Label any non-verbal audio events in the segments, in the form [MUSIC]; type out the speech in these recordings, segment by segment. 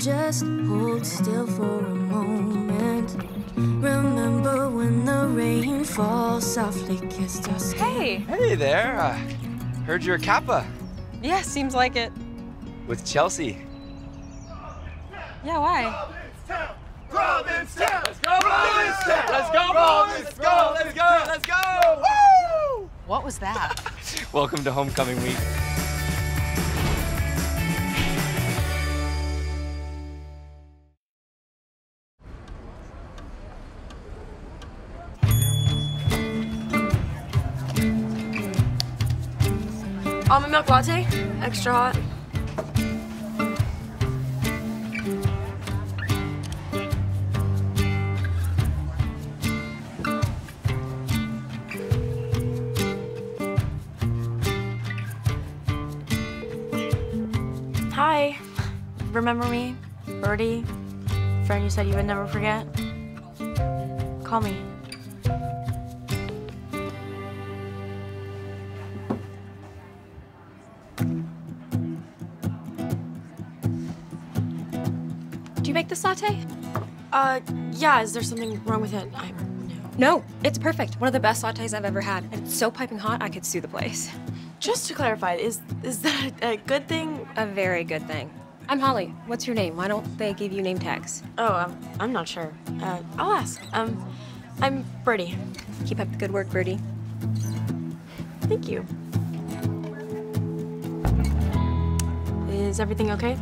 just hold still for a moment. Remember when the rain falls softly kissed us. Hey. Hey there. Uh, heard you're a Kappa Yeah, seems like it. with Chelsea. Yeah, why? Provincetown! Let's go, Provincetown! Let's go, Providence! Let's go, let's go, let's go! Woo! What was that? [LAUGHS] Welcome to homecoming week. Almond milk latte, extra hot. Hi. Remember me? Birdie? Friend you said you would never forget? Call me. You make this latte? Uh, yeah, is there something wrong with it? I No, it's perfect. One of the best lattes I've ever had. And it's so piping hot, I could sue the place. Just to clarify, is is that a good thing? A very good thing. I'm Holly. What's your name? Why don't they give you name tags? Oh, um, I'm not sure. Uh, I'll ask. Um, I'm Birdie. Keep up the good work, Birdie. Thank you. Is everything okay?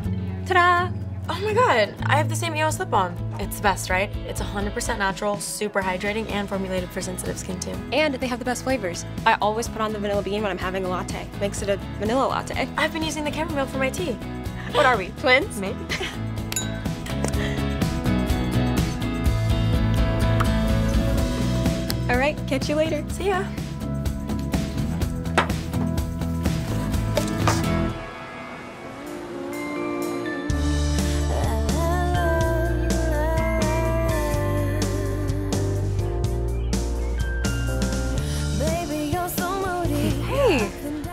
Ta-da! Oh my god, I have the same EOS lip balm. It's the best, right? It's 100% natural, super hydrating, and formulated for sensitive skin too. And they have the best flavors. I always put on the vanilla bean when I'm having a latte. Makes it a vanilla latte. I've been using the chamomile for my tea. What are we, twins? [LAUGHS] Maybe. All right, catch you later. See ya.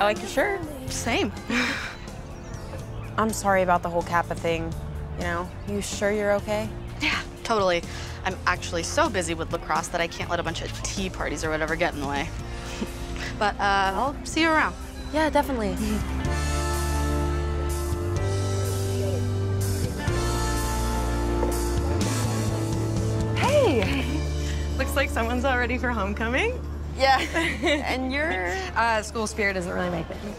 I like your shirt. Same. [LAUGHS] I'm sorry about the whole Kappa thing. You know, you sure you're okay? Yeah, totally. I'm actually so busy with lacrosse that I can't let a bunch of tea parties or whatever get in the way. [LAUGHS] but uh, I'll see you around. Yeah, definitely. [LAUGHS] Hey! Looks like someone's all ready for homecoming. Yeah. [LAUGHS] and your [LAUGHS] uh, school spirit isn't really my thing.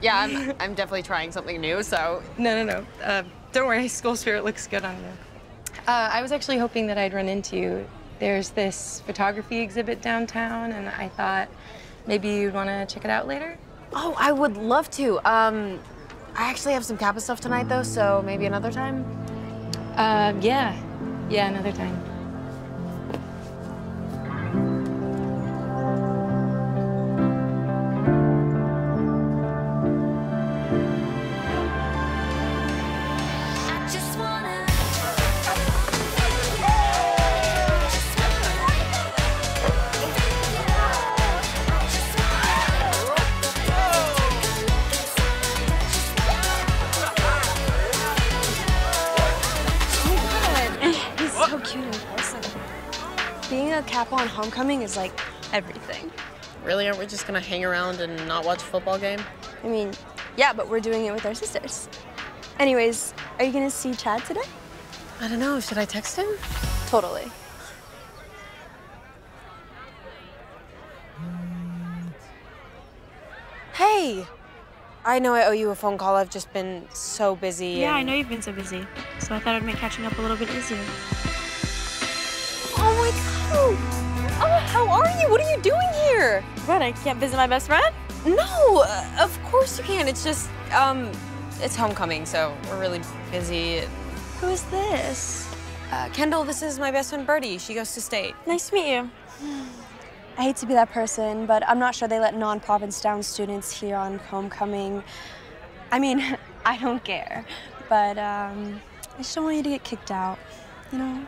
yeah, I'm, I'm definitely trying something new, so. No, no, no. Uh, don't worry, [LAUGHS] school spirit looks good on you. Uh, I was actually hoping that I'd run into you. There's this photography exhibit downtown, and I thought maybe you'd want to check it out later. Oh, I would love to. Um, I actually have some Kappa stuff tonight though, so maybe another time. Uh, yeah. Yeah, another time. Being a Kappa on homecoming is like everything. Really? Aren't we just gonna hang around and not watch a football game? I mean, yeah, but we're doing it with our sisters. Anyways, are you gonna see Chad today? I don't know. Should I text him? Totally. Hey! I know I owe you a phone call. I've just been so busy. Yeah, I know you've been so busy, so I thought it'd make catching up a little bit easier. Oh! Oh, how are you? What are you doing here? What? I can't visit my best friend? No, uh, of course you can. It's just, um, it's homecoming, so we're really busy. Who is this? Uh, Kendall, this is my best friend Birdie. She goes to state. Nice to meet you. I hate to be that person, but I'm not sure they let non-Provincetown students here on homecoming. I mean, [LAUGHS] I don't care, but um, I just don't want you to get kicked out, you know?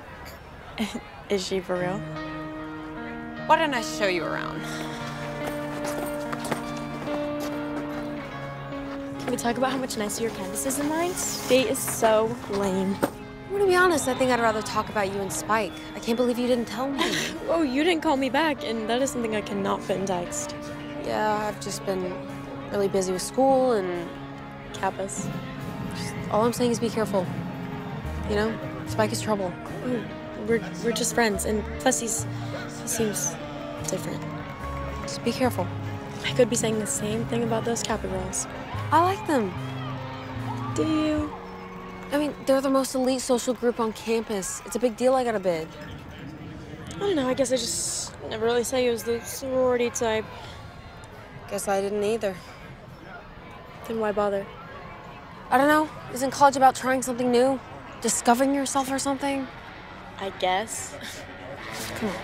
[LAUGHS] Is she for real? Why don't I show you around? Can we talk about how much nicer your campus is than mine? State is so lame. I'm gonna be honest, I think I'd rather talk about you and Spike. I can't believe you didn't tell me. [LAUGHS] Oh, you didn't call me back, and that is something I cannot fit in text. yeah, I've just been really busy with school and Kappas. all I'm saying is be careful. You know, Spike is trouble. Oh, we're, we're just friends, and plus he's, he seems different. Just be careful. I could be saying the same thing about those Kappa girls. I like them. Do you? I mean, they're the most elite social group on campus. It's a big deal I got a bid. I don't know, I guess I just never really say you was the sorority type. Guess I didn't either. Then why bother? I don't know. Isn't college about trying something new? Discovering yourself or something? I guess. Come on.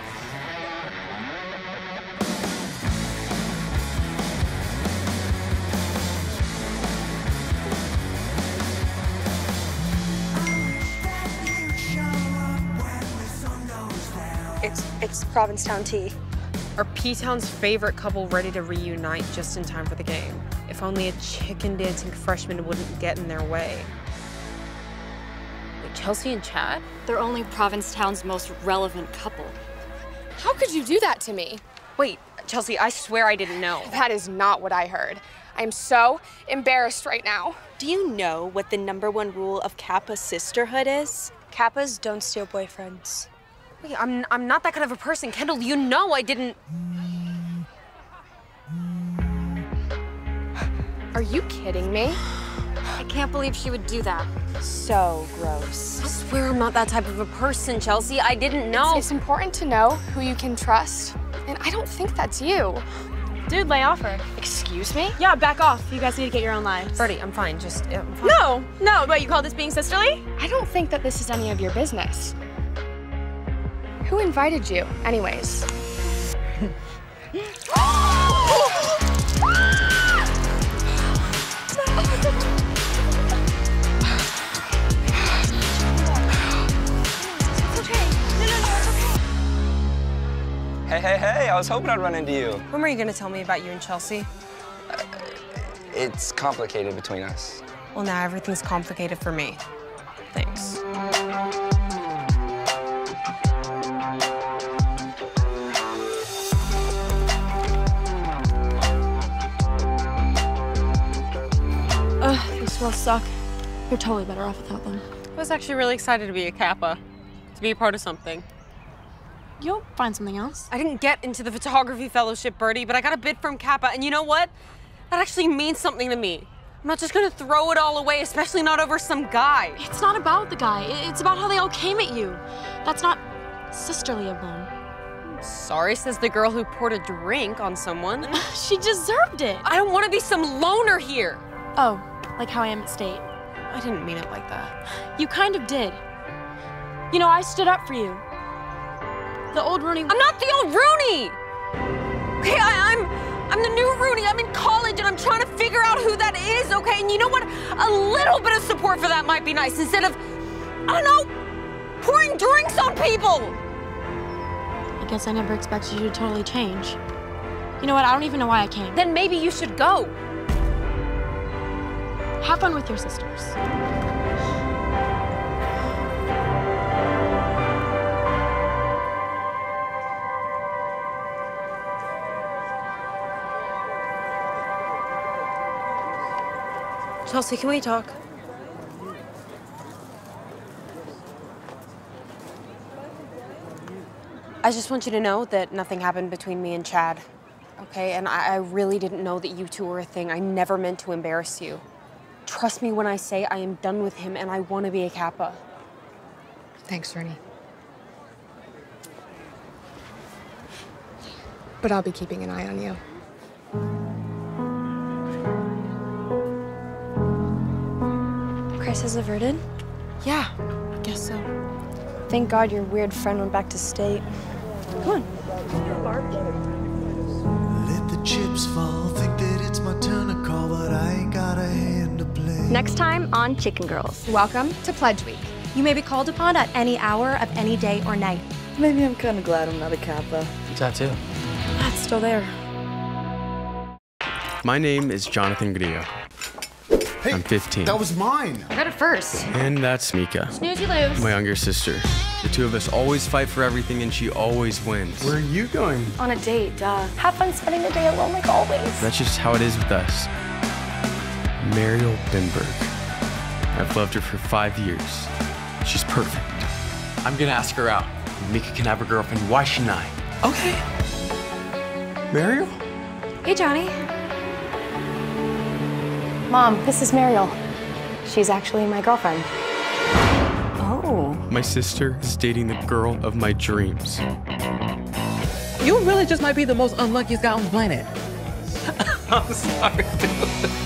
It's it's Provincetown tea. Are P-Town's favorite couple ready to reunite just in time for the game? If only a chicken dancing freshman wouldn't get in their way. Chelsea and Chad? They're only Provincetown's most relevant couple. How could you do that to me? Wait, Chelsea, I swear I didn't know. That is not what I heard. I'm so embarrassed right now. Do you know what the number one rule of Kappa sisterhood is? Kappas don't steal boyfriends. Wait, I'm, I'm not that kind of a person. Kendall, you know I didn't. Are you kidding me? I can't believe she would do that. So gross. I swear I'm not that type of a person, Chelsea. I didn't know. It's, it's important to know who you can trust, and I don't think that's you. Dude, lay off her. Excuse me? Yeah, back off. You guys need to get your own lives. Birdie, I'm fine. Just, uh, I'm fine. No, no. What, you call this being sisterly? I don't think that this is any of your business. Who invited you, anyways? [LAUGHS] was hoping I'd run into you. When were you gonna tell me about you and Chelsea? Uh, it's complicated between us. Well, now everything's complicated for me. Thanks. Ugh, these swells suck. You're totally better off without them. I was actually really excited to be a Kappa, to be a part of something. You'll find something else. I didn't get into the photography fellowship, Birdie, but I got a bid from Kappa, and you know what? That actually means something to me. I'm not just gonna throw it all away, especially not over some guy. It's not about the guy. It's about how they all came at you. That's not sisterly of them. Sorry, says the girl who poured a drink on someone. [LAUGHS] she deserved it. I don't want to be some loner here. Oh, like how I am at state. I didn't mean it like that. You kind of did. You know, I stood up for you. The old Rooney. I'm not the old Rooney. Okay, I, I'm I'm the new Rooney. I'm in college and I'm trying to figure out who that is. Okay, and you know what? A little bit of support for that might be nice instead of I don't know pouring drinks on people. I guess I never expected you to totally change. You know what? I don't even know why I came. Then maybe you should go. Have fun with your sisters. Chelsea, can we talk? I just want you to know that nothing happened between me and Chad. Okay? And I, I really didn't know that you two were a thing. I never meant to embarrass you. Trust me when I say I am done with him and I want to be a Kappa. Thanks, Ernie. But I'll be keeping an eye on you. Crisis averted? Yeah, I guess so. Thank God your weird friend went back to state. Come on. Let the chips fall, think that it's my turn to call, but I ain't got a hand to play. Next time on Chicken Girls. Welcome to Pledge Week. You may be called upon at any hour of any day or night. Maybe I'm kind of glad I'm not a Kappa. Tattoo. That's still there. My name is Jonathan Grillo. Hey, I'm 15. That was mine. I got it first. And that's Mika. Snooze, you lose. My younger sister. The two of us always fight for everything and she always wins. Where are you going? On a date, duh. Have fun spending the day alone like always. That's just how it is with us. Mariel Bimberg. I've loved her for five years. She's perfect. I'm gonna ask her out. Mika can have a girlfriend. Why shouldn't I? Okay. Mariel? Hey, Johnny. Mom, this is Mariel. She's actually my girlfriend. Oh. My sister is dating the girl of my dreams. You really just might be the most unluckiest guy on the planet. [LAUGHS] I'm sorry, dude.